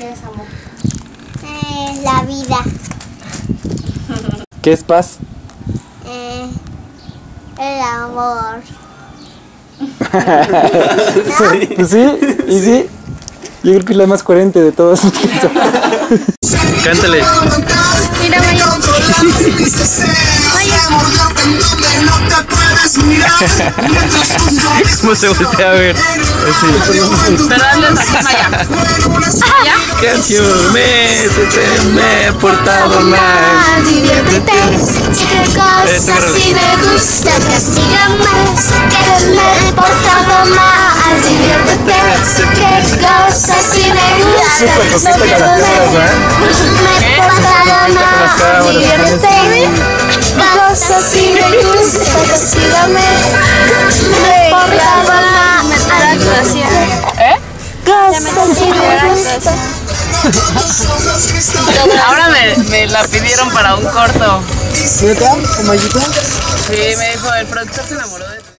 ¿Qué es amor? Eh, la vida. ¿Qué es paz? Eh, el amor. ¿Sí? ¿No? Pues ¿Sí? ¿Y sí? Yo creo que es la más coherente de todas. Cántale. Mira, Maya. ¿Cómo se voltea a ver? Sí. Pero hazle así, Maya. ¿Ya? Canción, métete, me he portado mal. Diviértete, qué cosas si me gusta, castígame, que me he portado mal. Diviértete, qué cosas si me gusta, con las cámaras, me he portado mal. Diviértete, cosas si me gusta, castígame, me he portado mal. ¿Eh? Si me. Ahora me, me la pidieron para un corto. ¿Neta? ¿Con Mayita? Sí, me dijo, el productor se enamoró de ti.